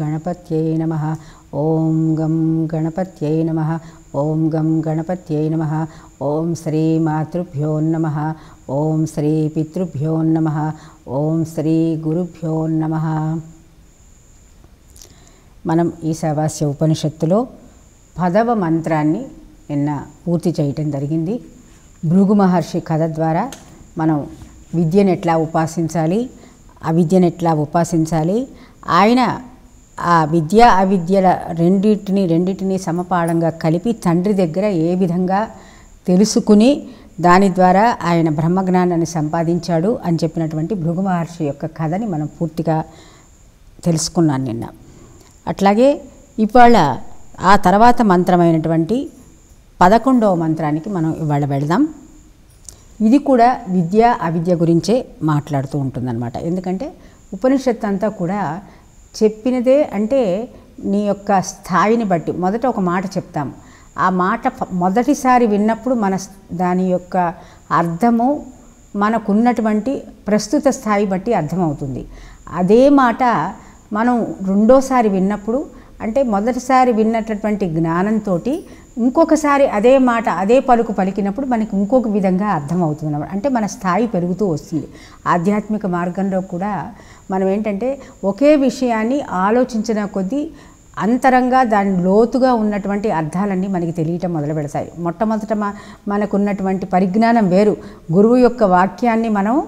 గణపత్యై నమ ఓం గం గణపత్యై నమ ఓం గం గణపత్యై నమ ఓం శ్రీ మాతృభ్యో నమ ఓం శ్రీ పితృభ్యో నమ ఓం శ్రీ గురుభ్యో నమ మనం ఈ సవాస్య ఉపనిషత్తులో పదవ మంత్రాన్ని నిన్న పూర్తి చేయటం జరిగింది. భృగు మహర్షి కథ ద్వారా మనం విద్యను ఎట్లా ఉపాసించాలి అవిద్యను ఎట్లా ఉపాసించాలి ఆయన ఆ విద్య అవిద్యల రెండింటిని రెండింటిని సమపాడంగా కలిపి తండ్రి దగ్గర ఏ విధంగా తెలుసుకుని దాని ద్వారా ఆయన బ్రహ్మజ్ఞానాన్ని సంపాదించాడు అని చెప్పినటువంటి భృగు మహర్షి యొక్క కథని మనం పూర్తిగా తెలుసుకున్నాను నిన్న. అట్లాగే ఇవాళ ఆ తర్వాత మంత్రమైనటువంటి పదకొండవ మంత్రానికి మనం ఇవాళ వెళదాం. ఇది కూడా విద్య అవిద్య గురించే మాట్లాడుతూ ఉంటుందన్నమాట. ఎందుకంటే ఉపనిషత్తు అంతా కూడా చెప్పినదే అంటే నీ యొక్క స్థాయిని బట్టి. మొదట ఒక మాట చెప్తాము ఆ మాట మొదటిసారి విన్నప్పుడు మన దాని యొక్క అర్థము మనకున్నటువంటి ప్రస్తుత స్థాయి బట్టి అర్థమవుతుంది. అదే మాట మనం రెండోసారి విన్నప్పుడు అంటే మొదటిసారి విన్నటువంటి జ్ఞానంతో ఇంకొకసారి అదే మాట అదే పలుకు పలికినప్పుడు మనకి ఇంకొక విధంగా అర్థమవుతుంది అన్నమాట. అంటే మన స్థాయి పెరుగుతూ వస్తుంది. ఆధ్యాత్మిక మార్గంలో కూడా మనం ఏంటంటే ఒకే విషయాన్ని ఆలోచించిన కొద్దీ అంతరంగా దాని లోతుగా ఉన్నటువంటి అర్థాలన్నీ మనకి తెలియటం మొదలు పెడతాయి. మొట్టమొదట మనకున్నటువంటి పరిజ్ఞానం వేరు. గురువు యొక్క వాక్యాన్ని మనం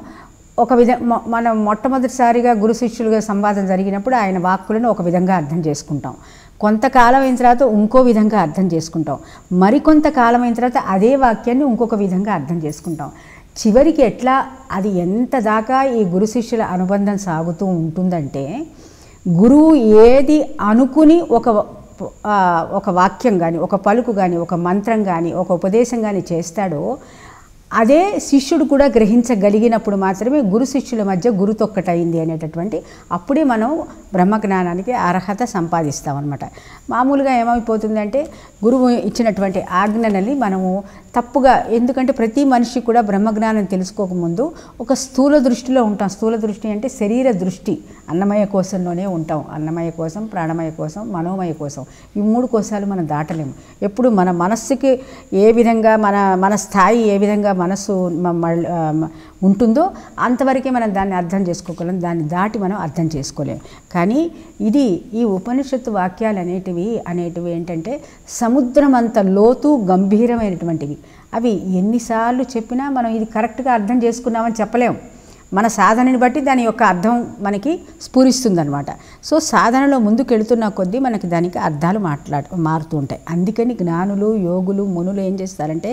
ఒక విధ మనం మొట్టమొదటిసారిగా గురు శిష్యులుగా సంవాదం జరిగినప్పుడు ఆయన వాక్కులను ఒక విధంగా అర్థం చేసుకుంటాం. కొంతకాలం అయిన తర్వాత ఇంకో విధంగా అర్థం చేసుకుంటాం. మరికొంతకాలం అయిన తర్వాత అదే వాక్యాన్ని ఇంకొక విధంగా అర్థం చేసుకుంటాం. చివరికి ఎట్లా అది ఎంత దాకా ఈ గురు శిష్యుల అనుబంధం సాగుతూ ఉంటుందంటే గురువు ఏది అనుకుని ఒక ఒక వాక్యం కానీ ఒక పలుకు కానీ ఒక మంత్రం కానీ ఒక ఉపదేశం కానీ చేస్తాడో అదే శిష్యుడు కూడా గ్రహించగలిగినప్పుడు మాత్రమే గురు శిష్యుల మధ్య గురుతొక్కటైంది అనేటటువంటి అప్పుడే మనం బ్రహ్మజ్ఞానానికి అర్హత సంపాదిస్తామన్నమాట. మామూలుగా ఏమైపోతుందంటే గురువు ఇచ్చినటువంటి ఆజ్ఞనల్ని మనము తప్పుగా ఎందుకంటే ప్రతి మనిషి కూడా బ్రహ్మజ్ఞానం తెలుసుకోకముందు ఒక స్థూల దృష్టిలో ఉంటాం. స్థూల దృష్టి అంటే శరీర దృష్టి అన్నమయ కోశంలోనే ఉంటాం. అన్నమయ కోసం ప్రాణమయ కోసం మనోమయ కోసం. ఈ మూడు కోశాలు మనం దాటలేము. ఎప్పుడు మన మనస్సుకి ఏ విధంగా మన మన స్థాయి ఏ విధంగా మనస్సు ఉంటుందో అంతవరకే మనం దాన్ని అర్థం చేసుకోగలం. దాన్ని దాటి మనం అర్థం చేసుకోలేం. కానీ ఇది ఈ ఉపనిషత్తు వాక్యాలు అనేటివి అనేటివి ఏంటంటే సముద్రం అంత లోతు గంభీరమైనటువంటివి. అవి ఎన్నిసార్లు చెప్పినా మనం ఇది కరెక్ట్గా అర్థం చేసుకున్నామని చెప్పలేం. మన సాధనని బట్టి దాని యొక్క అర్థం మనకి స్ఫురిస్తుందనమాట సో సాధనలో ముందుకెళ్తున్న కొద్దీ మనకి దానికి అర్థాలు మాట్లాడు మారుతూ ఉంటాయి. అందుకని జ్ఞానులు యోగులు మునులు ఏం చేస్తారంటే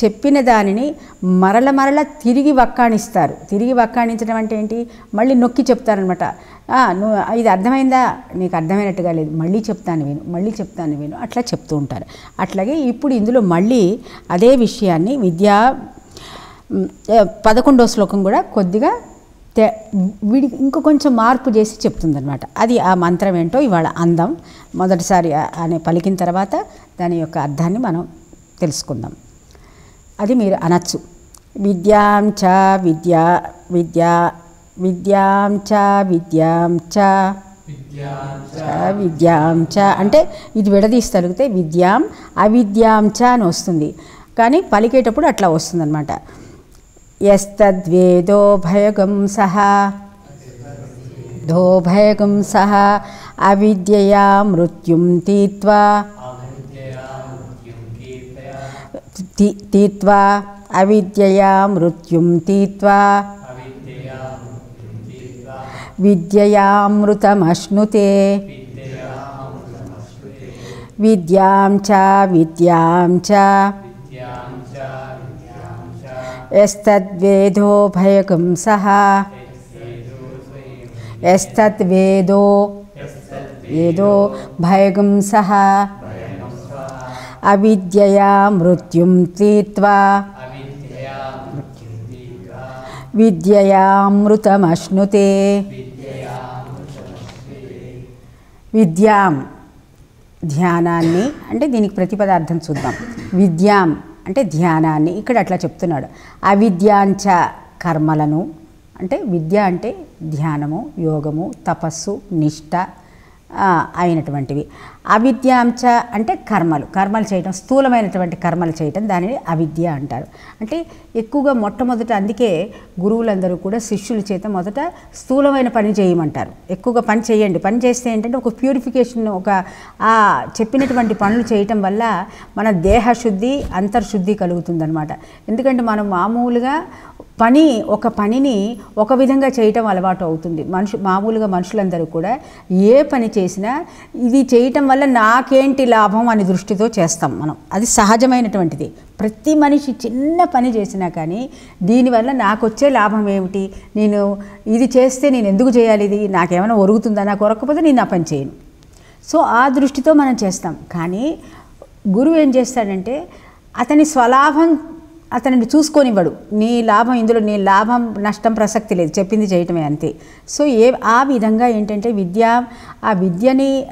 చెప్పిన దానిని మరల మరల తిరిగి వక్కాణిస్తారు. తిరిగి వక్కాణించడం అంటే ఏంటి? మళ్ళీ నొక్కి చెప్తారనమాట నువ్వు ఇది అర్థమైందా? నీకు అర్థమైనట్టుగా లేదు. మళ్ళీ చెప్తాను విను మళ్ళీ చెప్తాను విను అట్లా చెప్తూ ఉంటారు. అట్లాగే ఇప్పుడు ఇందులో మళ్ళీ అదే విషయాన్ని విద్యా పదకొండో శ్లోకం కూడా కొద్దిగా తే విడి ఇంకో కొంచెం మార్పు చేసి చెప్తుందనమాట అది ఆ మంత్రం ఏంటో ఇవాళ అందం. మొదటిసారి అనే పలికిన తర్వాత దాని యొక్క అర్థాన్ని మనం తెలుసుకుందాం. అది మీరు అనొచ్చు. విద్యాం చ విద్యా విద్యా విద్యాం చ విద్యాం చ విద్యాం చ అంటే ఇది విడదీస్తలిగితే విద్యాం అవిద్యాం చ అని వస్తుంది. కానీ పలికేటప్పుడు అట్లా వస్తుందన్నమాట. ఎస్తద్వేదో భయగం సహా ధోభయగం సహా అవిద్యయా మృత్యుం తీత్వా ति तीत्वा अविद्यया मृत्युं तीत्वा विद्ययामृतमश्नुते विद्यां च विद्यां च यस्तद्वेदो चद्वेदो सः यस्तद्वेदो वेदो भयगुं सः అవిద్యయా మృత్యుం తీత్వా. విద్యయామృతమశ్నుతే విద్యాం. ధ్యానాన్ని అంటే దీనికి ప్రతిపదార్థం చూద్దాం. విద్యాం అంటే ధ్యానాన్ని. ఇక్కడ అట్లా చెప్తున్నాడు. అవిద్యాంచ కర్మలను అంటే విద్య అంటే ధ్యానము యోగము తపస్సు నిష్ట అయినటువంటివి. అవిద్యాంచ అంటే కర్మలు. కర్మలు చేయటం స్థూలమైనటువంటి కర్మలు చేయటం దానిని అవిద్య అంటారు. అంటే ఎక్కువగా మొట్టమొదట అందుకే గురువులందరూ కూడా శిష్యుల చేత మొదట స్థూలమైన పని చేయమంటారు. ఎక్కువగా పని చేయండి. పని చేస్తే ఏంటంటే ఒక ప్యూరిఫికేషన్ ఒక ఆ చెప్పినటువంటి పనులు చేయటం వల్ల మన దేహ శుద్ధి అంతర్శుద్ధి కలుగుతుందనమాట ఎందుకంటే మనం మామూలుగా పని ఒక పనిని ఒక విధంగా చేయటం అలవాటు అవుతుంది. మనుషు మామూలుగా మనుషులందరూ కూడా ఏ పని చేసినా ఇది చేయటం వల్ల నాకేంటి లాభం అనే దృష్టితో చేస్తాం మనం. అది సహజమైనటువంటిది. ప్రతి మనిషి చిన్న పని చేసినా కానీ దీనివల్ల నాకు వచ్చే లాభం ఏమిటి? నేను ఇది చేస్తే నేను ఎందుకు చేయాలి ఇది? నాకేమైనా ఒరుగుతుందా? నాకు ఒరకపోతే నేను ఆ పని చేయను. సో ఆ దృష్టితో మనం చేస్తాం. కానీ గురువు ఏం చేస్తాడంటే అతని స్వలాభం అతనిని చూసుకొనివ్వడు. నీ లాభం ఇందులో నీ లాభం నష్టం ప్రసక్తి లేదు. చెప్పింది చేయటమే అంతే. సో ఏ ఆ విధంగా ఏంటంటే విద్య ఆ విద్యని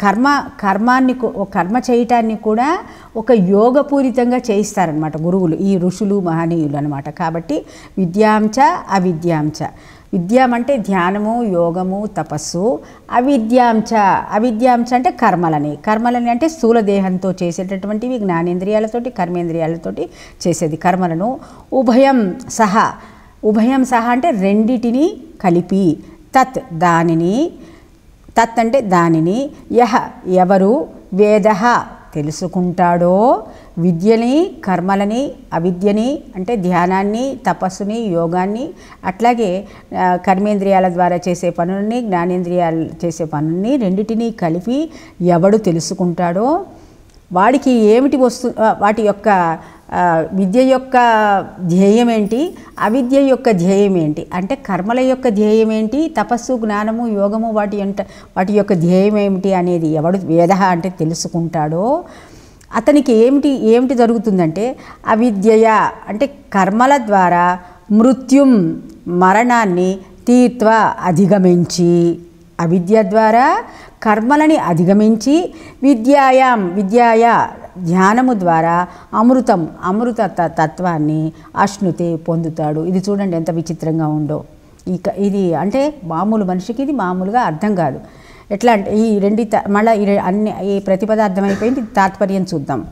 కర్మ కర్మాన్ని కూ- కర్మ చేయటాన్ని కూడా ఒక యోగపూరితంగా చేయిస్తారనమాట గురువులు ఈ ఋషులు మహనీయులు అనమాట కాబట్టి విద్యాంచ అవిద్యాంచ విద్యాం అంటే ధ్యానము యోగము తపస్సు. అవిద్యాంచ అవిద్యాంచ అంటే కర్మలని. కర్మలని అంటే స్థూల దేహంతో చేసేటటువంటివి జ్ఞానేంద్రియాలతోటి కర్మేంద్రియాలతోటి చేసేది కర్మలను. ఉభయం సహా ఉభయం సహా అంటే రెండిటిని కలిపి తత్ దానిని తత్ అంటే దానిని యహ ఎవరు వేద తెలుసుకుంటాడో విద్యని కర్మలని అవిద్యని అంటే ధ్యానాన్ని తపస్సుని యోగాన్ని అట్లాగే కర్మేంద్రియాల ద్వారా చేసే పనుల్ని జ్ఞానేంద్రియాలు చేసే పనుల్ని రెండిటినీ కలిపి ఎవడు తెలుసుకుంటాడో వాడికి ఏమిటి వస్తు వాటి యొక్క విద్య యొక్క ధ్యేయం ఏంటి? అవిద్య యొక్క ధ్యేయం ఏంటి? అంటే కర్మల యొక్క ధ్యేయం ఏంటి? తపస్సు జ్ఞానము యోగము వాటి ఎంట వాటి యొక్క ధ్యేయం ఏమిటి అనేది ఎవడు వేద అంటే తెలుసుకుంటాడో అతనికి ఏమిటి ఏమిటి జరుగుతుందంటే అవిద్యయ అంటే కర్మల ద్వారా మృత్యుం మరణాన్ని తీర్త్వ అధిగమించి అవిద్య ద్వారా కర్మలని అధిగమించి విద్యాయాం విద్యాయ ధ్యానము ద్వారా అమృతం అమృత త- తత్వాన్ని అశ్నుతే పొందుతాడు. ఇది చూడండి ఎంత విచిత్రంగా ఉందో. ఇక ఇది అంటే మామూలు మనిషికి ఇది మామూలుగా అర్థం కాదు. ఎట్లా అంటే ఈ రెండు త- ఈ అన్ని ఈ ప్రతిపదార్థం అయిపోయింది తాత్పర్యం చూద్దాం.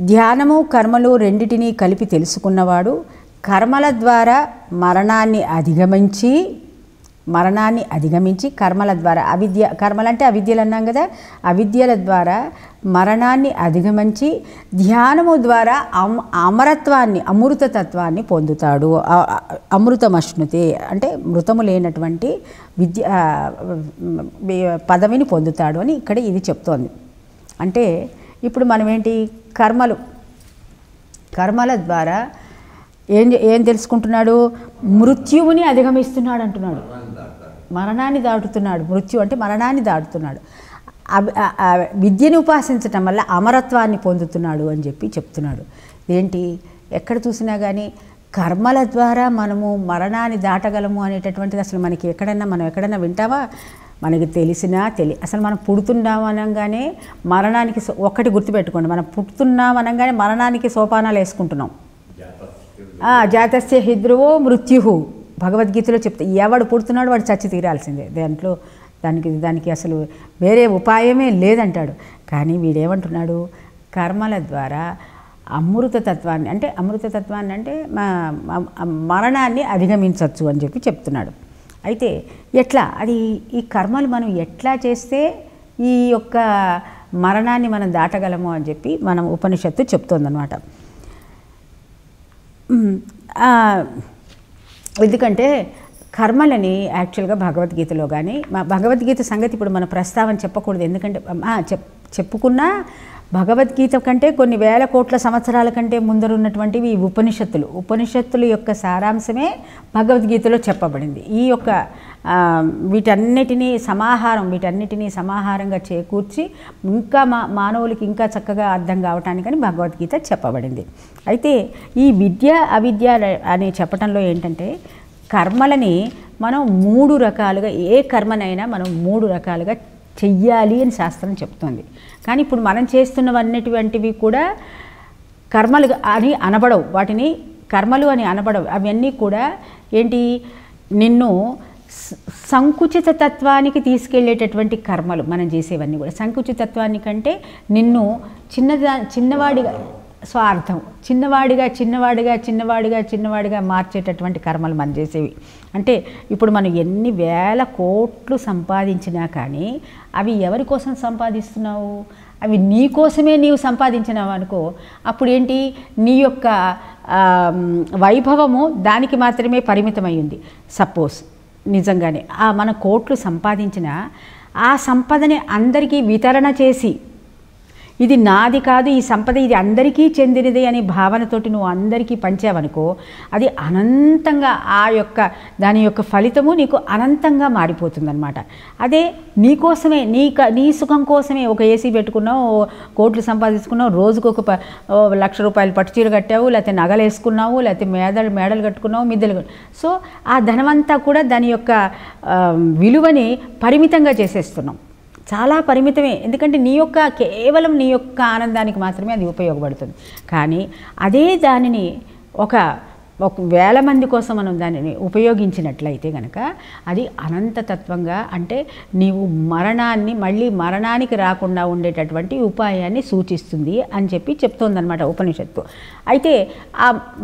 ధ్యానము కర్మలు రెండిటినీ కలిపి తెలుసుకున్నవాడు కర్మల ద్వారా మరణాన్ని అధిగమించి మరణాన్ని అధిగమించి కర్మల ద్వారా అవిద్య కర్మలంటే అవిద్యలు అన్నాం కదా? అవిద్యల ద్వారా మరణాన్ని అధిగమించి ధ్యానము ద్వారా అమ అమరత్వాన్ని అమృత తత్వాన్ని పొందుతాడు అ- అమృతమశ్నుతే అంటే మృతము లేనటువంటి విద్య పదవిని పొందుతాడు అని ఇక్కడ ఇది చెప్తోంది. అంటే ఇప్పుడు మనం ఏంటి కర్మలు. కర్మల ద్వారా ఏం ఏం తెలుసుకుంటున్నాడు? మృత్యువుని అధిగమిస్తున్నాడు అంటున్నాడు మరణాన్ని దాటుతున్నాడు మృత్యు అంటే మరణాన్ని దాటుతున్నాడు. విద్యను ఉపాసించటం వల్ల అమరత్వాన్ని పొందుతున్నాడు అని చెప్పి చెప్తున్నాడు. ఏంటి ఎక్కడ చూసినా కానీ కర్మల ద్వారా మనము మరణాన్ని దాటగలము అనేటటువంటిది అసలు మనకి ఎక్కడన్నా మనం ఎక్కడన్నా వింటావా? మనకి తెలిసినా తెలి అసలు మనం పుడుతున్నాం అనగానే మరణానికి ఒక్కటి గుర్తుపెట్టుకోండి. మనం పుట్టుతున్నాం అనగానే మరణానికి సోపానాలు వేసుకుంటున్నాం. జాతస్య హిద్రువో మృత్యు భగవద్గీతలో చెప్తే ఎవడు పుడుతున్నాడు వాడు చచ్చి తీరాల్సిందే. దాంట్లో దానికి దానికి అసలు వేరే ఉపాయమే లేదంటాడు. కానీ వీడేమంటున్నాడు? కర్మల ద్వారా అమృత తత్వాన్ని అంటే అమృత తత్వాన్ని అంటే మరణాన్ని అధిగమించవచ్చు అని చెప్పి చెప్తున్నాడు. అయితే ఎట్లా? అది ఈ కర్మలు మనం ఎట్లా చేస్తే ఈ యొక్క మరణాన్ని మనం దాటగలము అని చెప్పి మనం ఉపనిషత్తు చెప్తోందనమాట ఎందుకంటే కర్మలని యాక్చువల్గా భగవద్గీతలో కానీ మా భగవద్గీత సంగతి ఇప్పుడు మన ప్రస్తావన చెప్పకూడదు. ఎందుకంటే చెప్ చెప్పుకున్నా భగవద్గీత కంటే కొన్ని వేల కోట్ల సంవత్సరాల కంటే ముందరున్నటువంటివి ఈ ఉపనిషత్తులు. ఉపనిషత్తుల యొక్క సారాంశమే భగవద్గీతలో చెప్పబడింది. ఈ యొక్క వీటన్నిటినీ సమాహారం వీటన్నిటినీ సమాహారంగా చేకూర్చి ఇంకా మా మానవులకి ఇంకా చక్కగా అర్థం కావటానికని భగవద్గీత చెప్పబడింది. అయితే ఈ విద్య అవిద్య అని చెప్పటంలో ఏంటంటే కర్మలని మనం మూడు రకాలుగా ఏ కర్మనైనా మనం మూడు రకాలుగా చెయ్యాలి అని శాస్త్రం చెప్తోంది. కానీ ఇప్పుడు మనం చేస్తున్నవన్నిటివంటివి కూడా కర్మలు అని అనబడవు. వాటిని కర్మలు అని అనబడవు. అవన్నీ కూడా ఏంటి? నిన్ను సంకుచిత తత్వానికి తీసుకెళ్ళేటటువంటి కర్మలు మనం చేసేవన్నీ కూడా. సంకుచిత తత్వానికంటే నిన్ను చిన్నదా చిన్నవాడిగా స్వార్థం. చిన్నవాడిగా చిన్నవాడిగా చిన్నవాడిగా చిన్నవాడిగా మార్చేటటువంటి కర్మలు మనం చేసేవి. అంటే ఇప్పుడు మనం ఎన్ని వేల కోట్లు సంపాదించినా కానీ అవి ఎవరి కోసం సంపాదిస్తున్నావు? అవి నీ కోసమే నీవు సంపాదించినావు అనుకో అప్పుడు ఏంటి నీ యొక్క వైభవము దానికి మాత్రమే పరిమితమై ఉంది సపోజ్ నిజంగానే ఆ మన కోట్లు సంపాదించిన ఆ సంపదని అందరికీ వితరణ చేసి ఇది నాది కాదు ఈ సంపద ఇది అందరికీ చెందినది అనే భావనతోటి నువ్వు అందరికీ పంచావనుకో అది అనంతంగా ఆ యొక్క దాని యొక్క ఫలితము నీకు అనంతంగా మారిపోతుందన్నమాట. అదే నీ కోసమే నీ క నీ సుఖం కోసమే ఒక ఏసీ పెట్టుకున్నావు ఓ కోట్లు సంపాదించుకున్నావు రోజుకు ఒక ప- లక్ష రూపాయలు పట్టుచీర కట్టావు లేకపోతే నగలు వేసుకున్నావు లేకపోతే మేడలు మేడలు కట్టుకున్నావు మిద్దెలు సో ఆ ధనమంతా కూడా దాని యొక్క విలువని పరిమితంగా చేసేస్తున్నాం. చాలా పరిమితమే. ఎందుకంటే నీ యొక్క కేవలం నీ యొక్క ఆనందానికి మాత్రమే అది ఉపయోగపడుతుంది. కానీ అదే దానిని ఒక ఒక వేల మంది కోసం మనం దానిని ఉపయోగించినట్లయితే కనుక అది అనంతతత్వంగా అంటే నీవు మరణాన్ని మళ్ళీ మరణానికి రాకుండా ఉండేటటువంటి ఉపాయాన్ని సూచిస్తుంది అని చెప్పి చెప్తోందనమాట ఉపనిషత్తు. అయితే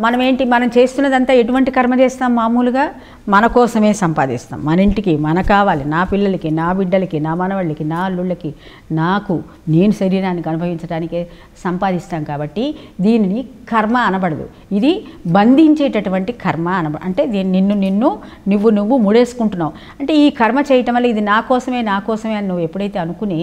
మనం ఏంటి మనం చేస్తున్నదంతా ఎటువంటి కర్మ చేస్తాం మామూలుగా? మన కోసమే సంపాదిస్తాం. మన ఇంటికి మన కావాలి నా పిల్లలకి నా బిడ్డలకి నా మనవాళ్ళకి నా అల్లుళ్ళకి నాకు నేను శరీరానికి అనుభవించడానికే సంపాదిస్తాం కాబట్టి దీనిని కర్మ అనబడదు. ఇది బంధించేటటువంటి కర్మ అనబ అంటే దీన్ని నిన్ను నిన్ను నువ్వు నువ్వు ముడేసుకుంటున్నావు. అంటే ఈ కర్మ చేయటం వల్ల ఇది నా కోసమే నా కోసమే అని నువ్వు ఎప్పుడైతే అనుకుని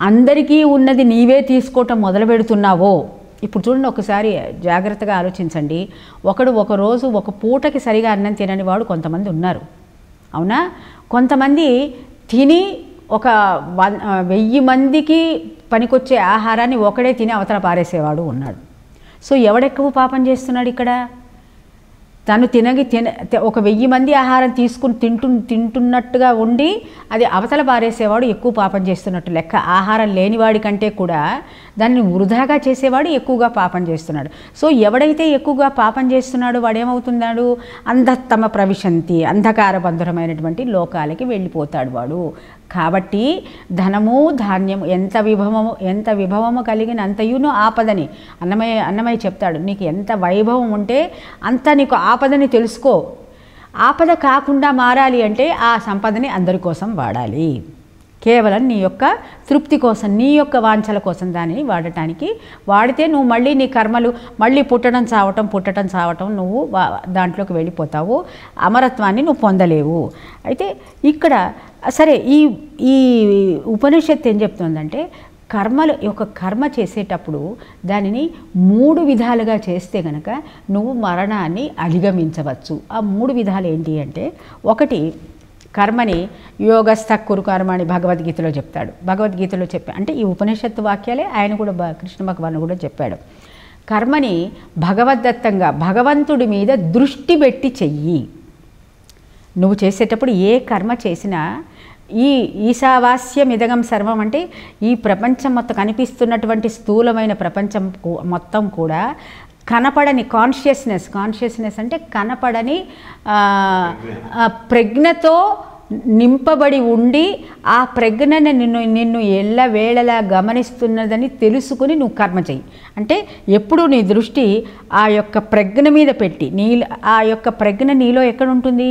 అందరికీ ఉన్నది నీవే తీసుకోవటం మొదలు పెడుతున్నావో ఇప్పుడు చూడండి ఒకసారి జాగ్రత్తగా ఆలోచించండి. ఒకడు ఒక రోజు ఒక పూటకి సరిగా అన్నం తినని వాడు కొంతమంది ఉన్నారు. అవునా? కొంతమంది తిని ఒక వన్ వెయ్యి మందికి పనికొచ్చే ఆహారాన్ని ఒకడే తిని అవతల పారేసేవాడు ఉన్నాడు. సో ఎవడెక్కువ పాపం చేస్తున్నాడు ఇక్కడ? తను తినగి తిన ఒక వెయ్యి మంది ఆహారం తీసుకుని తింటు తింటున్నట్టుగా ఉండి అది అవతల పారేసేవాడు ఎక్కువ పాపం చేస్తున్నట్టు లెక్క. ఆహారం లేనివాడి కంటే కూడా దాన్ని వృధాగా చేసేవాడు ఎక్కువగా పాపం చేస్తున్నాడు. సో ఎవడైతే ఎక్కువగా పాపం చేస్తున్నాడో వాడు ఏమవుతున్నాడు అంధత్తమ ప్రవిశంతి అంధకార బంధురమైనటువంటి లోకాలకి వెళ్ళిపోతాడు వాడు. కాబట్టి ధనము ధాన్యము ఎంత విభవము ఎంత విభవము కలిగిన అంతయును ఆపదని అన్నమయ్య అన్నమయ్య చెప్తాడు. నీకు ఎంత వైభవం ఉంటే అంత నీకు ఆపదని తెలుసుకో. ఆపద కాకుండా మారాలి అంటే ఆ సంపదని అందరి కోసం వాడాలి. కేవలం నీ యొక్క తృప్తి కోసం నీ యొక్క వాంఛల కోసం దానిని వాడటానికి. వాడితే నువ్వు మళ్ళీ నీ కర్మలు మళ్ళీ పుట్టడం చావటం పుట్టడం చావటం నువ్వు వా- దాంట్లోకి వెళ్ళిపోతావు. అమరత్వాన్ని నువ్వు పొందలేవు. అయితే ఇక్కడ సరే ఈ ఈ ఉపనిషత్తు ఏం చెప్తుందంటే కర్మలు ఒక కర్మ చేసేటప్పుడు దానిని మూడు విధాలుగా చేస్తే గనక నువ్వు మరణాన్ని అధిగమించవచ్చు. ఆ మూడు విధాలు ఏంటి అంటే ఒకటి కర్మని యోగస్థ కురు కర్మ అని భగవద్గీతలో చెప్తాడు. భగవద్గీతలో చెప్పా అంటే ఈ ఉపనిషత్తు వాక్యాలే ఆయన కూడా భ- కృష్ణ భగవాన్ కూడా చెప్పాడు. కర్మని భగవద్దత్తంగా భగవంతుడి మీద దృష్టి పెట్టి చెయ్యి. నువ్వు చేసేటప్పుడు ఏ కర్మ చేసినా ఈ ఈశావాస్యం ఇదగం సర్వం అంటే ఈ ప్రపంచం మొత్తం కనిపిస్తున్నటువంటి స్థూలమైన ప్రపంచం కూ- మొత్తం కూడా కనపడని కాన్షియస్నెస్ కాన్షియస్నెస్ అంటే కనపడని ప్రజ్ఞతో నింపబడి ఉండి ఆ ప్రజ్ఞని నిన్ను నిన్ను ఎల్లవేళలా గమనిస్తున్నదని తెలుసుకుని నువ్వు కర్మ చెయ్యి. అంటే ఎప్పుడు నీ దృష్టి ఆ యొక్క ప్రజ్ఞ మీద పెట్టి నీ ఆ యొక్క ప్రజ్ఞ నీలో ఎక్కడ ఉంటుంది?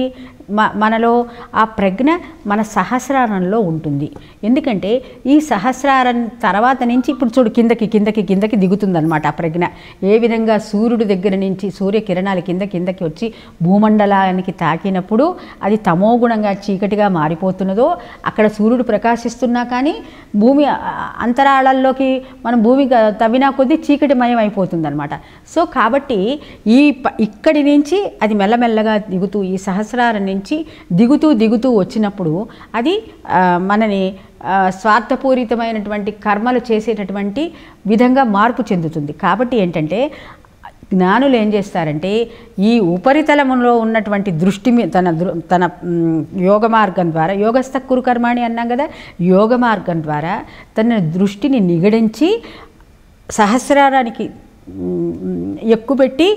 మనలో ఆ ప్రజ్ఞ మన సహస్రారంలో ఉంటుంది. ఎందుకంటే ఈ సహస్రారం తర్వాత నుంచి ఇప్పుడు చూడు కిందకి కిందకి కిందకి దిగుతుందనమాట ఆ ప్రజ్ఞ. ఏ విధంగా సూర్యుడి దగ్గర నుంచి సూర్యకిరణాలు కింద కిందకి వచ్చి భూమండలానికి తాకినప్పుడు అది తమోగుణంగా చీకటిగా మారిపోతున్నదో అక్కడ సూర్యుడు ప్రకాశిస్తున్నా కానీ భూమి ఆ, అంతరాళాల్లోకి మనం భూమి తవ్వినా కొద్దీ చీకటిమయం అయిపోతుందనమాట సో కాబట్టి ఈ ఇక్కడి నుంచి అది మెల్లమెల్లగా దిగుతూ ఈ సహస్రారం నుంచి దిగుతూ దిగుతూ వచ్చినప్పుడు అది మనని స్వార్థపూరితమైనటువంటి కర్మలు చేసేటటువంటి విధంగా మార్పు చెందుతుంది. కాబట్టి ఏంటంటే జ్ఞానులు ఏం చేస్తారంటే ఈ ఉపరితలంలో ఉన్నటువంటి దృష్టి తన దృ తన యోగ మార్గం ద్వారా యోగస్థ కురుకర్మాణి అన్నాం కదా యోగ మార్గం ద్వారా తన దృష్టిని నిగడించి సహస్రారానికి ఎక్కుపెట్టి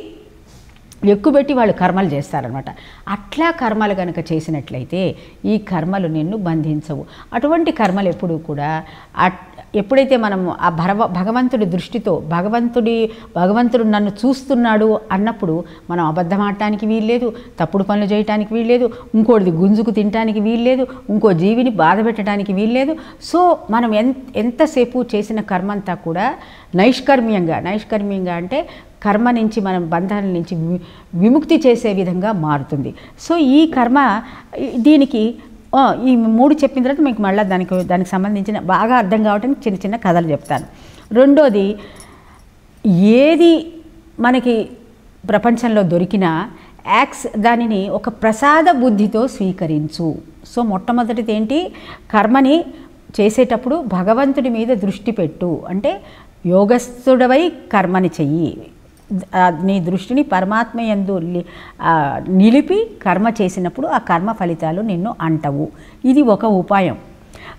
ఎక్కుబెట్టి వాళ్ళు కర్మలు చేస్తారనమాట అట్లా కర్మలు కనుక చేసినట్లయితే ఈ కర్మలు నిన్ను బంధించవు. అటువంటి కర్మలు ఎప్పుడూ కూడా అట్- ఎప్పుడైతే మనం ఆ భరవ భగవంతుడి దృష్టితో భగవంతుడి భగవంతుడు నన్ను చూస్తున్నాడు అన్నప్పుడు మనం అబద్ధం ఆడటానికి వీల్లేదు తప్పుడు పనులు చేయటానికి వీల్లేదు ఇంకోటిది గుంజుకు తినటానికి వీల్లేదు ఇంకో జీవిని బాధ పెట్టడానికి వీల్లేదు. సో మనం ఎంత ఎంతసేపు చేసిన కర్మ అంతా కూడా నైష్కర్మ్యంగా నైష్కర్మ్యంగా అంటే కర్మ నుంచి మనం బంధాల నుంచి విముక్తి చేసే విధంగా మారుతుంది. సో ఈ కర్మ దీనికి ఈ మూడు చెప్పిన తర్వాత మీకు మళ్ళీ దానికి దానికి సంబంధించిన బాగా అర్థం కావడానికి చిన్న చిన్న కథలు చెప్తాను. రెండోది ఏది మనకి ప్రపంచంలో దొరికినా యాక్స్ దానిని ఒక ప్రసాద బుద్ధితో స్వీకరించు. సో మొట్టమొదటిది ఏంటి? కర్మని చేసేటప్పుడు భగవంతుడి మీద దృష్టి పెట్టు. అంటే యోగస్థుడవై కర్మని చెయ్యి. నీ దృష్టిని పరమాత్మ ఎందు నిలిపి కర్మ చేసినప్పుడు ఆ కర్మ ఫలితాలు నిన్ను అంటవు. ఇది ఒక ఉపాయం.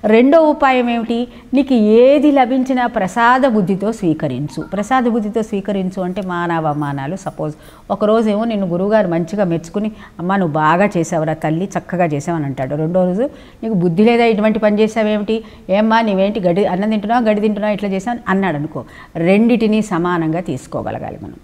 రెండో ఉపాయం ఏమిటి? నీకు ఏది లభించినా ప్రసాద బుద్ధితో స్వీకరించు. ప్రసాద బుద్ధితో స్వీకరించు అంటే మానవమానాలు. సపోజ్ ఒకరోజేమో నిన్ను గురువుగారు మంచిగా మెచ్చుకుని అమ్మ నువ్వు బాగా చేసావురా తల్లి చక్కగా చేసావని అంటాడు. రెండో రోజు నీకు బుద్ధి లేదా? ఇటువంటి పని చేసావేమిటి? ఏమ్మా నీవేంటి గడి అన్నం తింటున్నావు? గడి తింటున్నావు? ఇట్లా చేసావు? అన్నాడు అనుకో రెండిటిని సమానంగా తీసుకోగలగాలి మనం.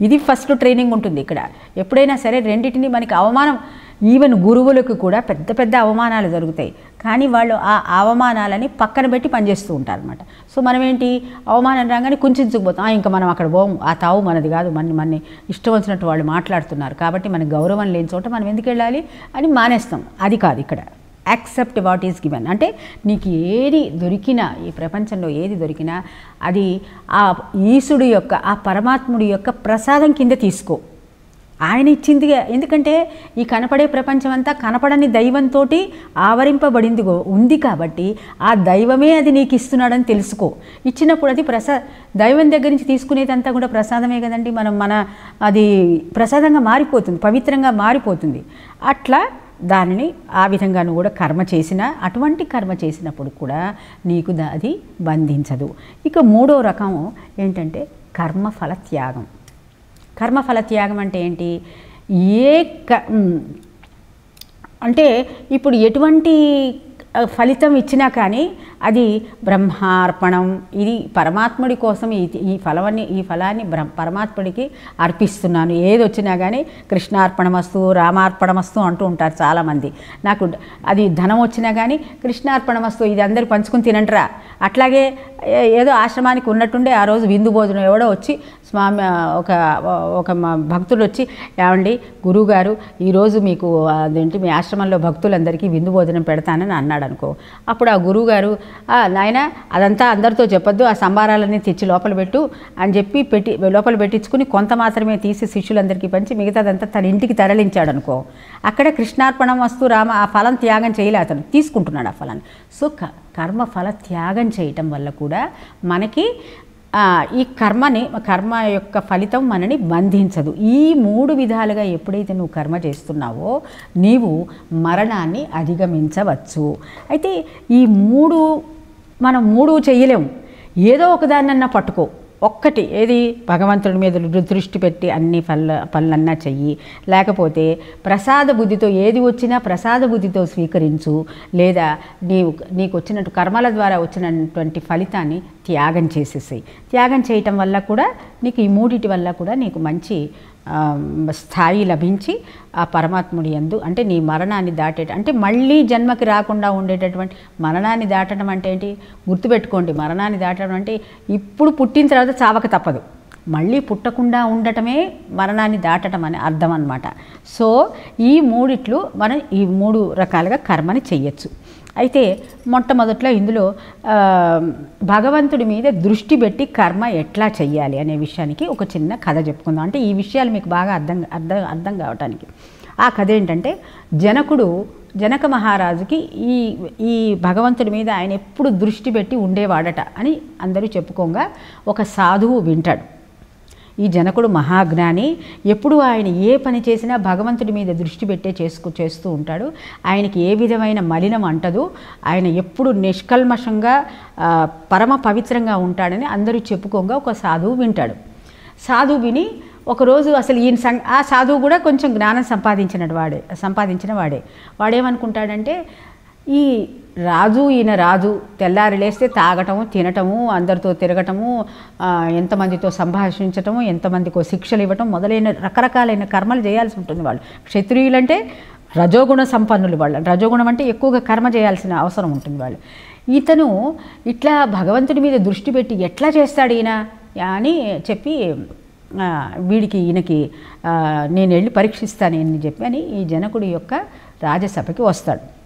ఇది ఫస్ట్ ట్రైనింగ్ ఉంటుంది ఇక్కడ. ఎప్పుడైనా సరే రెండింటిని మనకి అవమానం ఈవెన్ గురువులకు కూడా పెద్ద పెద్ద అవమానాలు జరుగుతాయి. కానీ వాళ్ళు ఆ అవమానాలని పక్కన పెట్టి పనిచేస్తూ ఉంటారు అనమాట సో మనం ఏంటి అవమానం రాగానే కుంచుకుపోతాం "ఆ, ఇంకా మనం అక్కడ పోము. ఆ తావు మనది కాదు. మన మన ఇష్టం వచ్చినట్టు వాళ్ళు మాట్లాడుతున్నారు. కాబట్టి మనకి గౌరవం లేని చోట మనం ఎందుకు వెళ్ళాలి? అని మానేస్తాం. అది కాదు ఇక్కడ. యాక్సెప్ట్ వాట్ ఈస్ గివెన్ అంటే నీకు ఏది దొరికినా ఈ ప్రపంచంలో ఏది దొరికినా అది ఆ ఈశుడు యొక్క ఆ పరమాత్ముడి యొక్క ప్రసాదం కింద తీసుకో. ఆయన ఇచ్చిందిగా. ఎందుకంటే ఈ కనపడే ప్రపంచం అంతా కనపడని దైవంతో ఆవరింపబడిందిగో ఉంది కాబట్టి ఆ దైవమే అది నీకు ఇస్తున్నాడని తెలుసుకో. ఇచ్చినప్పుడు అది ప్రసా దైవం దగ్గర నుంచి తీసుకునేదంతా కూడా ప్రసాదమే కదండి. మనం మన అది ప్రసాదంగా మారిపోతుంది పవిత్రంగా మారిపోతుంది. అట్లా దానిని ఆ విధంగా నువ్వు కూడా కర్మ చేసిన అటువంటి కర్మ చేసినప్పుడు కూడా నీకు దా- అది బంధించదు. ఇక మూడో రకం ఏంటంటే కర్మఫల త్యాగం. కర్మఫల త్యాగం అంటే ఏంటి? ఏ క అంటే ఇప్పుడు ఎటువంటి ఫలితం ఇచ్చినా కానీ అది బ్రహ్మార్పణం. ఇది పరమాత్ముడి కోసం ఈ ఈ ఫలవని ఈ ఫలాన్ని బ్ర పరమాత్ముడికి అర్పిస్తున్నాను. ఏది వచ్చినా కానీ కృష్ణార్పణమస్తు రామార్పణమస్తు అంటూ ఉంటారు చాలామంది. నాకు అది ధనం వచ్చినా కానీ కృష్ణార్పణమస్తు ఇది అందరు పంచుకుని తినంటరా అట్లాగే ఏదో ఆశ్రమానికి ఉన్నట్టుండే ఆ రోజు విందు భోజనం ఎవడో వచ్చి స్వామి ఒక ఒక భక్తుడు వచ్చి ఏమండి గురువుగారు ఈరోజు మీకు అదేంటి మీ ఆశ్రమంలో భక్తులందరికీ విందు భోజనం పెడతానని అన్నాడు. అనుకో అప్పుడు ఆ గురువుగారు నాయన నాయనా అదంతా అందరితో చెప్పొద్దు ఆ సంబారాలన్నీ తెచ్చి లోపల పెట్టు అని చెప్పి పెట్టి లోపల పెట్టించుకుని కొంత మాత్రమే తీసి శిష్యులందరికీ పంచి మిగతాదంతా తన ఇంటికి తరలించాడు అనుకో అక్కడ కృష్ణార్పణం వస్తు రామ ఆ ఫలం త్యాగం చేయలే అతను తీసుకుంటున్నాడు ఆ ఫలాన్ని. సో కర్మ ఫల త్యాగం చేయటం వల్ల కూడా మనకి ఈ కర్మని కర్మ యొక్క ఫలితం మనని బంధించదు. ఈ మూడు విధాలుగా ఎప్పుడైతే నువ్వు కర్మ చేస్తున్నావో నీవు మరణాన్ని అధిగమించవచ్చు. అయితే ఈ మూడు మనం మూడు చేయలేము. ఏదో ఒకదాన్నన్నా పట్టుకో. ఒక్కటి ఏది? భగవంతుడి మీద దృష్టి పెట్టి అన్ని పనుల పనులన్నా చెయ్యి. లేకపోతే ప్రసాద బుద్ధితో ఏది వచ్చినా ప్రసాద బుద్ధితో స్వీకరించు. లేదా నీవు నీకు వచ్చినట్టు కర్మల ద్వారా వచ్చినటువంటి ఫలితాన్ని త్యాగం చేసేసాయి. త్యాగం చేయటం వల్ల కూడా నీకు ఈ మూడిటి వల్ల కూడా నీకు మంచి స్థాయి లభించి ఆ పరమాత్ముడి యందు అంటే నీ మరణాన్ని దాటేట అంటే మళ్ళీ జన్మకి రాకుండా ఉండేటటువంటి మరణాన్ని దాటడం అంటే ఏంటి? గుర్తుపెట్టుకోండి మరణాన్ని దాటడం అంటే ఇప్పుడు పుట్టిన తర్వాత చావక తప్పదు. మళ్ళీ పుట్టకుండా ఉండటమే మరణాన్ని దాటడం అని అర్థం అన్నమాట. సో ఈ మూడిట్లు మనం ఈ మూడు రకాలుగా కర్మని చెయ్యొచ్చు. అయితే మొట్టమొదట్లో ఇందులో భగవంతుడి మీద దృష్టి పెట్టి కర్మ ఎట్లా చెయ్యాలి అనే విషయానికి ఒక చిన్న కథ చెప్పుకుందాం. అంటే ఈ విషయాలు మీకు బాగా అర్థం అర్థం అర్థం కావటానికి. ఆ కథ ఏంటంటే జనకుడు జనక మహారాజుకి ఈ ఈ భగవంతుడి మీద ఆయన ఎప్పుడు దృష్టి పెట్టి ఉండేవాడట అని అందరూ చెప్పుకోగా ఒక సాధువు వింటాడు. ఈ జనకుడు మహాజ్ఞాని. ఎప్పుడు ఆయన ఏ పని చేసినా భగవంతుడి మీద దృష్టి పెట్టే చేసుకు చేస్తూ ఉంటాడు. ఆయనకి ఏ విధమైన మలినం అంటదు. ఆయన ఎప్పుడు నిష్కల్మషంగా పరమ పవిత్రంగా ఉంటాడని అందరూ చెప్పుకోగా ఒక సాధువు వింటాడు. సాధువు విని ఒకరోజు అసలు ఈయన సం ఆ సాధువు కూడా కొంచెం జ్ఞానం సంపాదించిన వాడే సంపాదించిన వాడే. వాడేమనుకుంటాడంటే ఈ రాజు ఈయన రాజు తెల్లారి లేస్తే తాగటము తినటము అందరితో తిరగటము ఎంతమందితో సంభాషించటము ఎంతమందికో శిక్షలు ఇవ్వటం మొదలైన రకరకాలైన కర్మలు చేయాల్సి ఉంటుంది వాళ్ళు. క్షత్రియులంటే రజోగుణ సంపన్నులు వాళ్ళు. రజోగుణం అంటే ఎక్కువగా కర్మ చేయాల్సిన అవసరం ఉంటుంది వాళ్ళు. ఇతను ఇట్లా భగవంతుడి మీద దృష్టి పెట్టి ఎట్లా చేస్తాడు ఈయన? అని చెప్పి వీడికి ఈయనకి నేను వెళ్ళి పరీక్షిస్తాను అని చెప్పి అని ఈ జనకుడి యొక్క రాజసభకి వస్తాడు.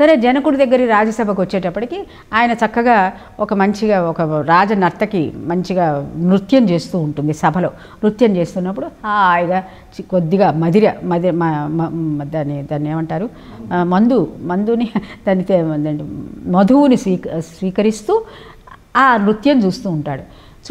సరే జనకుడి దగ్గర రాజ్యసభకు వచ్చేటప్పటికి ఆయన చక్కగా ఒక మంచిగా ఒక రాజ నర్తకి మంచిగా నృత్యం చేస్తూ ఉంటుంది సభలో. నృత్యం చేస్తున్నప్పుడు హాయిగా కొద్దిగా మదిర మదిర మ- మ- దాన్ని దాన్ని ఏమంటారు? మందు మందుని దాన్ని మధువుని స్వీక స్వీకరిస్తూ ఆ నృత్యం చూస్తూ ఉంటాడు.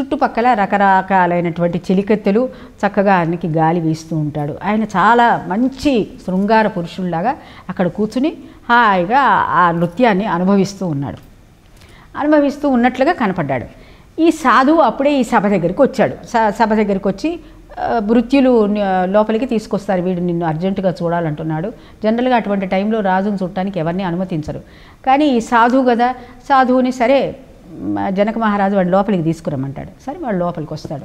చుట్టుపక్కల రకరకాలైనటువంటి చిలికెత్తెలు చక్కగా ఆయనకి గాలి వీస్తూ ఉంటాడు. ఆయన చాలా మంచి శృంగార పురుషుల్లాగా అక్కడ కూర్చుని హాయిగా ఆ నృత్యాన్ని అనుభవిస్తూ ఉన్నాడు. అనుభవిస్తూ ఉన్నట్లుగా కనపడ్డాడు. ఈ సాధువు అప్పుడే ఈ సభ దగ్గరికి వచ్చాడు. స- సభ దగ్గరికి వచ్చి మృత్యులు లోపలికి తీసుకొస్తారు. వీడు నిన్ను అర్జెంటుగా చూడాలంటున్నాడు. జనరల్గా అటువంటి టైంలో రాజును చూడటానికి ఎవరిని అనుమతించరు. కానీ ఈ సాధువు కదా సాధువుని సరే జనక మహారాజు వాడు లోపలికి తీసుకురమ్మంటాడు. సరే వాడు లోపలికి వస్తాడు.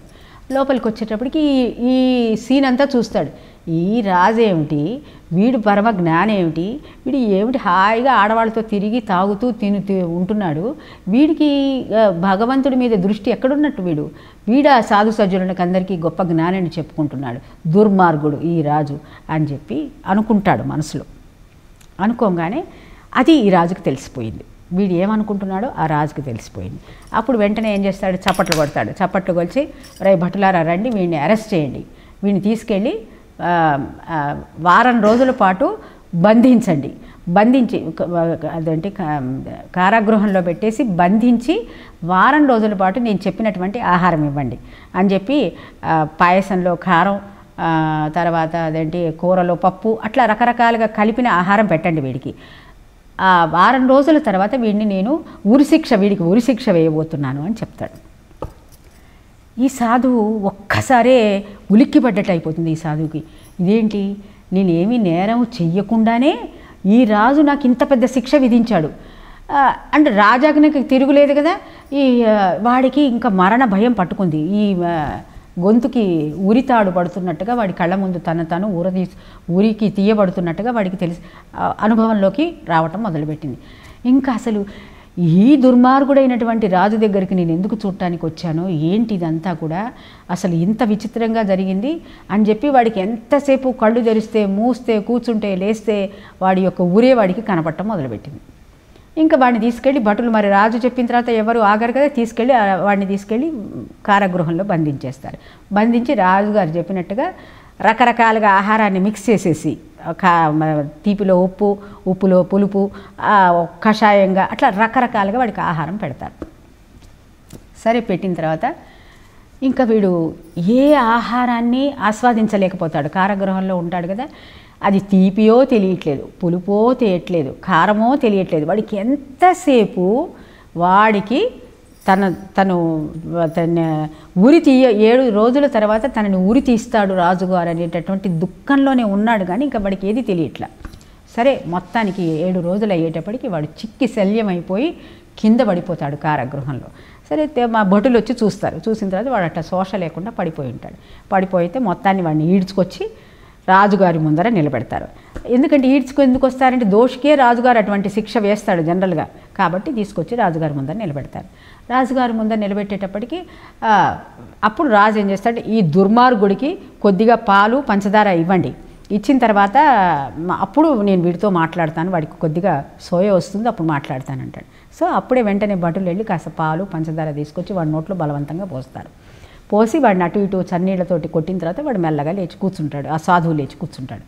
లోపలికి వచ్చేటప్పటికి ఈ- ఈ సీన్ అంతా చూస్తాడు. ఈ రాజు ఏమిటి? వీడు పరమ జ్ఞానం ఏమిటి వీడు ఏమిటి హాయిగా ఆడవాళ్ళతో తిరిగి తాగుతూ తిను తి- ఉంటున్నాడు? వీడికి భగవంతుడి మీద దృష్టి ఎక్కడున్నట్టు వీడు? వీడు ఆ సాధు సజ్జనులకు అందరికీ గొప్ప జ్ఞానాన్ని చెప్పుకుంటున్నాడు. దుర్మార్గుడు ఈ రాజు అని చెప్పి అనుకుంటాడు మనసులో. అనుకోగానే అది ఈ రాజుకు తెలిసిపోయింది. వీడు ఏమనుకుంటున్నాడో ఆ రాజుకి తెలిసిపోయింది. అప్పుడు వెంటనే ఏం చేస్తాడు? చప్పట్లు కొడతాడు. చప్పట్లు కొలిచి రై భటులారా రండి వీడిని అరెస్ట్ చేయండి. వీడిని తీసుకెళ్ళి వారం రోజుల పాటు బంధించండి. బంధించి అదేంటి కారాగృహంలో పెట్టేసి బంధించి వారం రోజుల పాటు నేను చెప్పినటువంటి ఆహారం ఇవ్వండి. అని చెప్పి పాయసంలో కారం తర్వాత అదేంటి కూరలో పప్పు అట్లా రకరకాలుగా కలిపిన ఆహారం పెట్టండి వీడికి. ఆ వారం రోజుల తర్వాత వీడిని నేను ఉరిశిక్ష వీడికి ఉరిశిక్ష వేయబోతున్నాను అని చెప్తాడు. ఈ సాధువు ఒక్కసారే ఉలిక్కిపడ్డట్టు అయిపోతుంది ఈ సాధువుకి. ఇదేంటి? నేనేమి నేరం చెయ్యకుండానే ఈ రాజు నాకు ఇంత పెద్ద శిక్ష విధించాడు. అంటే రాజాకి నాకు తిరుగులేదు కదా? ఈ వాడికి ఇంకా మరణ భయం పట్టుకుంది. ఈ గొంతుకి ఉరితాడు పడుతున్నట్టుగా వాడి కళ్ళ ముందు తన తను ఊరదీ ఊరికి తీయబడుతున్నట్టుగా వాడికి తెలిసి అనుభవంలోకి రావటం మొదలుపెట్టింది. ఇంకా అసలు ఈ దుర్మార్గుడైనటువంటి రాజు దగ్గరికి నేను ఎందుకు చూడటానికి వచ్చానో ఏంటి ఇదంతా కూడా అసలు ఇంత విచిత్రంగా జరిగింది అని చెప్పి వాడికి ఎంతసేపు కళ్ళు తెరిస్తే మూస్తే కూర్చుంటే లేస్తే వాడి యొక్క ఊరే వాడికి కనపడటం మొదలుపెట్టింది. ఇంకా వాడిని తీసుకెళ్ళి భటులు మరి రాజు చెప్పిన తర్వాత ఎవరు ఆగరు కదా తీసుకెళ్ళి వాడిని తీసుకెళ్ళి కారాగృహంలో బంధించేస్తారు. బంధించి రాజుగారు చెప్పినట్టుగా రకరకాలుగా ఆహారాన్ని మిక్స్ చేసేసి కా తీపిలో ఉప్పు ఉప్పులో పులుపు కషాయంగా అట్లా రకరకాలుగా వాడికి ఆహారం పెడతారు. సరే పెట్టిన తర్వాత ఇంకా వీడు ఏ ఆహారాన్ని ఆస్వాదించలేకపోతాడు. కారాగృహంలో ఉంటాడు కదా అది తీపియో తెలియట్లేదు పులుపో తెలియట్లేదు కారమో తెలియట్లేదు. వాడికి ఎంతసేపు వాడికి తన తను తన ఉరి తీయ ఏడు రోజుల తర్వాత తనని ఉరి తీస్తాడు రాజుగారు అనేటటువంటి దుఃఖంలోనే ఉన్నాడు కానీ ఇంకా వాడికి ఏది తెలియట్లా. సరే మొత్తానికి ఏడు రోజులు అయ్యేటప్పటికి వాడు చిక్కి శల్యమైపోయి కింద పడిపోతాడు కారాగృహంలో. సరే మా భటులు వచ్చి చూస్తారు. చూసిన తర్వాత వాడు అట్లా శోష లేకుండా పడిపోయి ఉంటాడు. పడిపోయితే మొత్తాన్ని వాడిని ఈడ్చుకొచ్చి రాజుగారి ముందర నిలబెడతారు. ఎందుకంటే ఈడ్చుకు ఎందుకు వస్తారంటే దోషికే రాజుగారు అటువంటి శిక్ష వేస్తాడు జనరల్గా. కాబట్టి తీసుకొచ్చి రాజుగారి ముందర నిలబెడతారు. రాజుగారి ముందర నిలబెట్టేటప్పటికి అప్పుడు రాజు ఏం చేస్తాడు ఈ దుర్మార్గుడికి కొద్దిగా పాలు పంచదార ఇవ్వండి. ఇచ్చిన తర్వాత అప్పుడు నేను వీడితో మాట్లాడతాను వాడికి కొద్దిగా సోయ వస్తుంది అప్పుడు మాట్లాడతానంటాడు. సో అప్పుడే వెంటనే భటులు వెళ్ళి కాస్త పాలు పంచదార తీసుకొచ్చి వాడి నోట్లో బలవంతంగా పోస్తారు. పోసి వాడిని అటు ఇటు చన్నీళ్ళతోటి కొట్టిన తర్వాత వాడు మెల్లగా లేచి కూర్చుంటాడు. ఆ సాధువు లేచి కూర్చుంటాడు.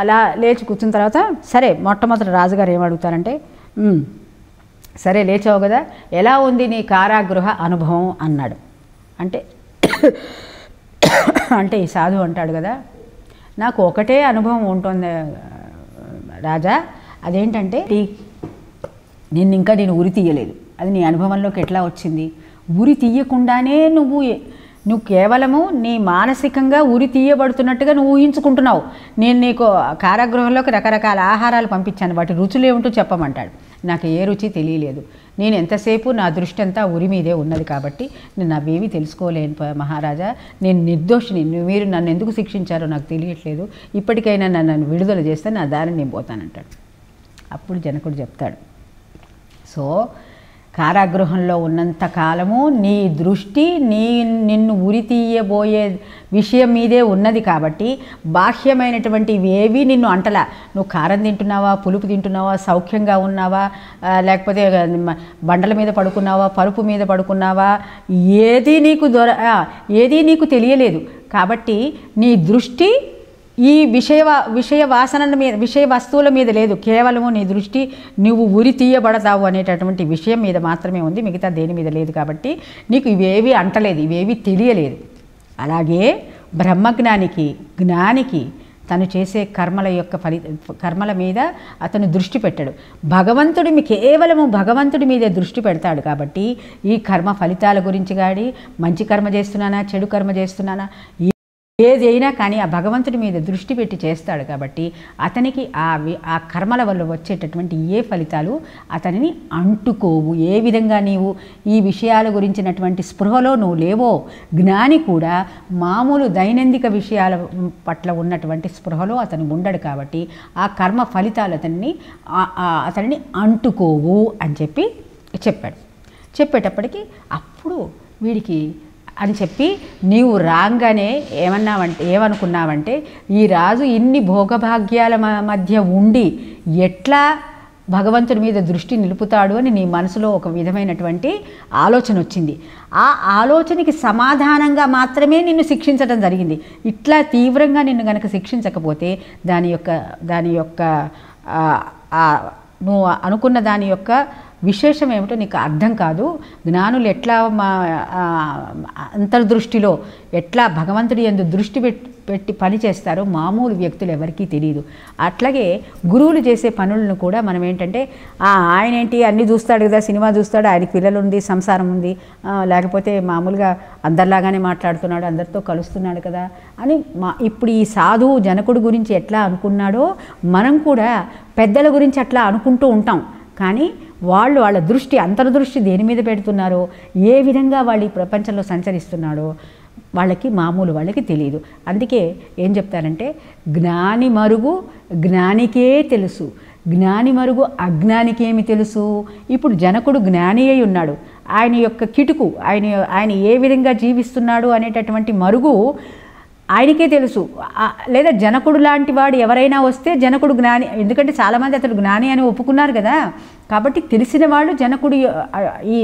అలా లేచి కూర్చున్న తర్వాత సరే మొట్టమొదటి రాజుగారు ఏమడుగుతారంటే సరే లేచావు కదా ఎలా ఉంది నీ కారాగృహ అనుభవం? అన్నాడు. అంటే అంటే ఈ సాధువు అంటాడు కదా నాకు ఒకటే అనుభవం ఉంటుంది రాజా. అదేంటంటే ఈ నిన్ను ఇంకా నేను ఉరి తీయలేదు. అది నీ అనుభవంలోకి ఎట్లా వచ్చింది? ఉరి తీయకుండానే నువ్వు నువ్వు కేవలము నీ మానసికంగా ఉరి తీయబడుతున్నట్టుగా నువ్వు ఊహించుకుంటున్నావు. నేను నీకు కారాగృహంలోకి రకరకాల ఆహారాలు పంపించాను. వాటి రుచులు ఏమిటో చెప్పమంటాడు. నాకు ఏ రుచి తెలియలేదు. నేను ఎంతసేపు నా దృష్టి అంతా ఉరి మీదే ఉన్నది కాబట్టి నేను అవేమీ తెలుసుకోలేను మహారాజా. నేను నిర్దోషిని. నువ్వు- మీరు నన్ను ఎందుకు శిక్షించారో నాకు తెలియట్లేదు. ఇప్పటికైనా నన్ను నన్ను విడుదల చేస్తే నా దారిని నేను పోతానంటాడు. అప్పుడు జనకుడు చెప్తాడు. సో కారాగృహంలో ఉన్నంత కాలము నీ దృష్టి నీ నిన్ను ఉరి తీయబోయే విషయం మీదే ఉన్నది కాబట్టి బాహ్యమైనటువంటి ఏవి నిన్ను అంటలా. నువ్వు కారం తింటున్నావా పులుపు తింటున్నావా సౌఖ్యంగా ఉన్నావా లేకపోతే బండల మీద పడుకున్నావా పరుపు మీద పడుకున్నావా ఏది నీకు దొర ఏది నీకు తెలియలేదు. కాబట్టి నీ దృష్టి ఈ విషయ వా- విషయ వాసనల మీద విషయ వస్తువుల మీద లేదు. కేవలము నీ దృష్టి నువ్వు ఉరి తీయబడతావు అనేటటువంటి విషయం మీద మాత్రమే ఉంది. మిగతా దేని మీద లేదు కాబట్టి నీకు ఇవేవి అంటలేదు ఇవేవి తెలియలేదు. అలాగే బ్రహ్మజ్ఞానికి జ్ఞానికి తను చేసే కర్మల యొక్క ఫలి కర్మల మీద అతను దృష్టి పెట్టాడు. భగవంతుడి మీ కేవలము భగవంతుడి మీదే దృష్టి పెడతాడు కాబట్టి ఈ కర్మ ఫలితాల గురించి కానీ మంచి కర్మ చేస్తున్నానా చెడు కర్మ చేస్తున్నానా ఏదైనా కానీ ఆ భగవంతుడి మీద దృష్టి పెట్టి చేస్తాడు కాబట్టి అతనికి ఆ ఆ కర్మల వల్ల వచ్చేటటువంటి ఏ ఫలితాలు అతనిని అంటుకోవు. ఏ విధంగా నీవు ఈ విషయాల గురించినటువంటి స్పృహలో నువ్వు లేవో జ్ఞాని కూడా మామూలు దైనందిక విషయాల పట్ల ఉన్నటువంటి స్పృహలో అతను ఉండడు కాబట్టి ఆ కర్మ ఫలితాలు అతన్ని అతనిని అంటుకోవు అని చెప్పి చెప్పాడు. చెప్పేటప్పటికి అప్పుడు వీడికి అని చెప్పి నీవు రాగానే ఏమన్నావంటే ఏమనుకున్నావంటే ఈ రాజు ఇన్ని భోగభాగ్యాల మ- మధ్య ఉండి ఎట్లా భగవంతుడి మీద దృష్టి నిలుపుతాడు అని నీ మనసులో ఒక విధమైనటువంటి ఆలోచన వచ్చింది. ఆ ఆలోచనకి సమాధానంగా మాత్రమే నిన్ను శిక్షించడం జరిగింది. ఇట్లా తీవ్రంగా నిన్ను గనక శిక్షించకపోతే దాని యొక్క దాని యొక్క నువ్వు అనుకున్న దాని యొక్క విశేషం ఏమిటో నీకు అర్థం కాదు. జ్ఞానులు ఎట్లా మా అంతర్దృష్టిలో ఎట్లా భగవంతుడి ఎందు దృష్టి పెట్టి పెట్టి పని చేస్తారో మామూలు వ్యక్తులు ఎవరికీ తెలియదు. అట్లాగే గురువులు చేసే పనులను కూడా మనం ఏంటంటే ఆయన ఏంటి అన్నీ చూస్తాడు కదా సినిమా చూస్తాడు ఆయనకి పిల్లలు ఉంది సంసారం ఉంది లేకపోతే మామూలుగా అందరిలాగానే మాట్లాడుతున్నాడు అందరితో కలుస్తున్నాడు కదా అని మా ఇప్పుడు ఈ సాధువు జనకుడు గురించి ఎట్లా అనుకున్నాడో మనం కూడా పెద్దల గురించి అట్లా అనుకుంటూ ఉంటాం. కానీ వాళ్ళు వాళ్ళ దృష్టి అంతర్దృష్టి దేని మీద పెడుతున్నారో ఏ విధంగా వాళ్ళు ఈ ప్రపంచంలో సంచరిస్తున్నాడో వాళ్ళకి మామూలు వాళ్ళకి తెలియదు అందుకే ఏం చెప్తారంటే జ్ఞాని మరుగు జ్ఞానికే తెలుసు. జ్ఞాని మరుగు అజ్ఞానికేమి తెలుసు? ఇప్పుడు జనకుడు జ్ఞాని అయి ఉన్నాడు. ఆయన యొక్క కిటుకు ఆయన ఆయన ఏ విధంగా జీవిస్తున్నాడు అనేటటువంటి మరుగు ఆయనకే తెలుసు. లేదా జనకుడు లాంటి వాడు ఎవరైనా వస్తే జనకుడు జ్ఞాని ఎందుకంటే చాలామంది అతడు జ్ఞాని అని ఒప్పుకున్నారు కదా. కాబట్టి తెలిసిన వాళ్ళు జనకుడి ఈ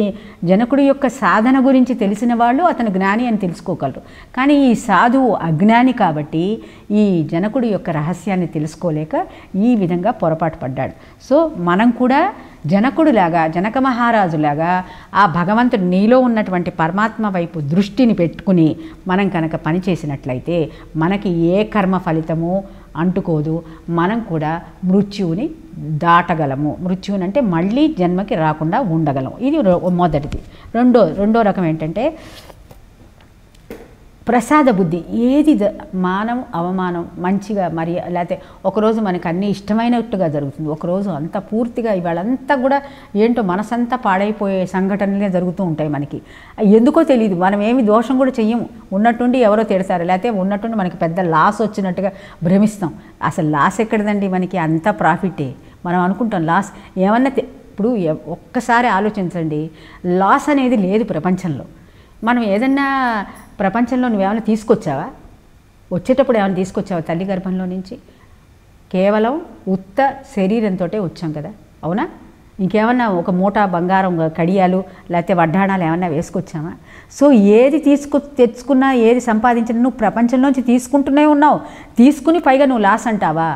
జనకుడి యొక్క సాధన గురించి తెలిసిన వాళ్ళు అతను జ్ఞాని అని తెలుసుకోగలరు. కానీ ఈ సాధువు అజ్ఞాని కాబట్టి ఈ జనకుడి యొక్క రహస్యాన్ని తెలుసుకోలేక ఈ విధంగా పొరపాటు పడ్డాడు. సో మనం కూడా జనకుడులాగా జనక మహారాజులాగా ఆ భగవంతుడు నీలో ఉన్నటువంటి పరమాత్మ వైపు దృష్టిని పెట్టుకుని మనం కనుక పని చేసినట్లయితే మనకి ఏ కర్మ ఫలితము అంటుకోదు. మనం కూడా మృత్యువుని దాటగలము. మృత్యువునంటే మళ్ళీ జన్మకి రాకుండా ఉండగలము ఇది మొదటిది. రెండో రెండో రకం ఏంటంటే ప్రసాద బుద్ధి ఏది మానం అవమానం మంచిగా మరి లేకపోతే ఒకరోజు మనకు అన్నీ ఇష్టమైనట్టుగా జరుగుతుంది. ఒకరోజు అంత పూర్తిగా ఇవాళంతా కూడా ఏంటో మనసంతా పాడైపోయే సంఘటనలే జరుగుతూ ఉంటాయి మనకి. ఎందుకో తెలియదు మనం ఏమి దోషం కూడా చెయ్యము. ఉన్నట్టుండి ఎవరో తిడతారు లేకపోతే ఉన్నట్టుండి మనకి పెద్ద లాస్ వచ్చినట్టుగా భ్రమిస్తాం. అసలు లాస్ ఎక్కడదండి మనకి? అంతా ప్రాఫిటే. మనం అనుకుంటాం లాస్. ఏమన్నా ఇప్పుడు ఒక్కసారి ఆలోచించండి. లాస్ అనేది లేదు ప్రపంచంలో. మనం ఏదన్నా ప్రపంచంలో నువ్వేమైనా తీసుకొచ్చావా? వచ్చేటప్పుడు ఏమైనా తీసుకొచ్చావా తల్లి గర్భంలో నుంచి? కేవలం ఉత్త శరీరంతో వచ్చాం కదా అవునా? ఇంకేమన్నా ఒక మూట బంగారం కడియాలు లేకపోతే వడ్డాణాలు ఏమన్నా వేసుకొచ్చామా సో ఏది తీసుకు తెచ్చుకున్నా ఏది సంపాదించినా నువ్వు ప్రపంచంలోంచి తీసుకుంటూనే ఉన్నావు. తీసుకుని పైగా నువ్వు లాస్ అంటావా?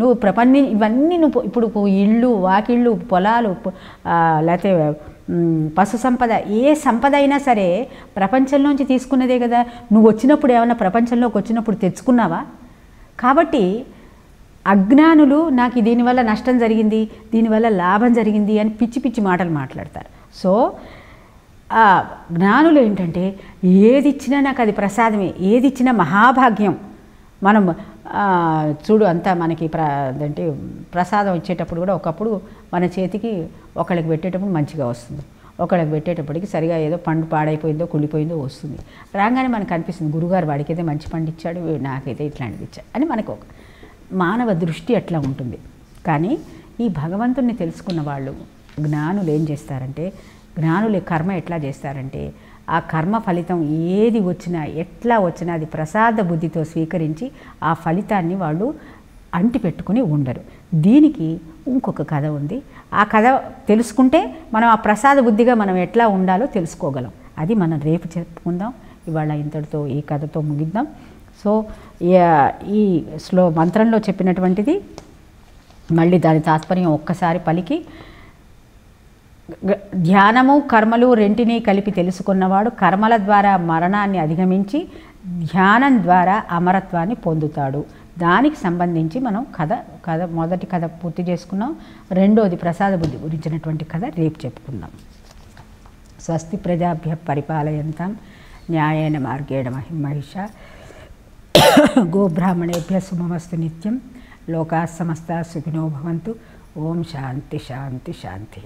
నువ్వు ప్రపంచం ఇవన్నీ నువ్వు ఇప్పుడు ఇళ్ళు వాకిళ్ళు పొలాలు లేకపోతే పశు సంపద ఏ సంపద అయినా సరే ప్రపంచంలోంచి తీసుకున్నదే కదా. నువ్వు వచ్చినప్పుడు ఏమన్నా ప్రపంచంలోకి వచ్చినప్పుడు తెచ్చుకున్నావా? కాబట్టి అజ్ఞానులు నాకు దీనివల్ల నష్టం జరిగింది దీనివల్ల లాభం జరిగింది అని పిచ్చి పిచ్చి మాటలు మాట్లాడతారు. సో జ్ఞానులు ఏంటంటే ఏది ఇచ్చినా నాకు అది ప్రసాదమే ఏది ఇచ్చినా మహాభాగ్యం. మనం చూడు అంతా మనకి ప్ర అదంటే ప్రసాదం ఇచ్చేటప్పుడు కూడా ఒకప్పుడు మన చేతికి ఒకళ్ళకి పెట్టేటప్పుడు మంచిగా వస్తుంది. ఒకళ్ళకి పెట్టేటప్పటికి సరిగా ఏదో పండు పాడైపోయిందో కుళ్ళిపోయిందో వస్తుంది. రాగానే మనకు అనిపిస్తుంది గురుగారు వాడికైతే మంచి పండు ఇచ్చాడు నాకైతే ఇట్లాంటిది ఇచ్చాడు అని మనకు ఒక మానవ దృష్టి అట్లా ఉంటుంది. కానీ ఈ భగవంతుణ్ణి తెలుసుకున్న వాళ్ళు జ్ఞానులు ఏం చేస్తారంటే జ్ఞానులు కర్మ ఎట్లా చేస్తారంటే ఆ కర్మ ఫలితం ఏది వచ్చినా ఎట్లా వచ్చినా అది ప్రసాద బుద్ధితో స్వీకరించి ఆ ఫలితాన్ని వాళ్ళు అంటి పెట్టుకుని ఉండరు. దీనికి ఇంకొక కథ ఉంది. ఆ కథ తెలుసుకుంటే మనం ఆ ప్రసాద బుద్ధిగా మనం ఎట్లా ఉండాలో తెలుసుకోగలం. అది మనం రేపు చెప్పుకుందాం. ఇవాళ ఇంతటితో ఈ కథతో ముగిద్దాం. సో ఈ- శ్లో మంత్రంలో చెప్పినటువంటిది మళ్ళీ దాని తాత్పర్యం ఒక్కసారి పలికి ధ్యానము కర్మలు రెంటినీ కలిపి తెలుసుకున్నవాడు కర్మల ద్వారా మరణాన్ని అధిగమించి ధ్యానం ద్వారా అమరత్వాన్ని పొందుతాడు. దానికి సంబంధించి మనం కథ కథ మొదటి కథ పూర్తి చేసుకున్నాం. రెండోది ప్రసాద బుద్ధి గురించినటువంటి కథ రేపు చెప్పుకుందాం. స్వస్తి ప్రజాభ్య పరిపాలయంతాం న్యాయేన మార్గేణ మహిమహిష. గోబ్రాహ్మణేభ్య శుభమస్తు నిత్యం. లోకా సమస్త సుఖినో భవంతు. ఓం శాంతి శాంతి శాంతి.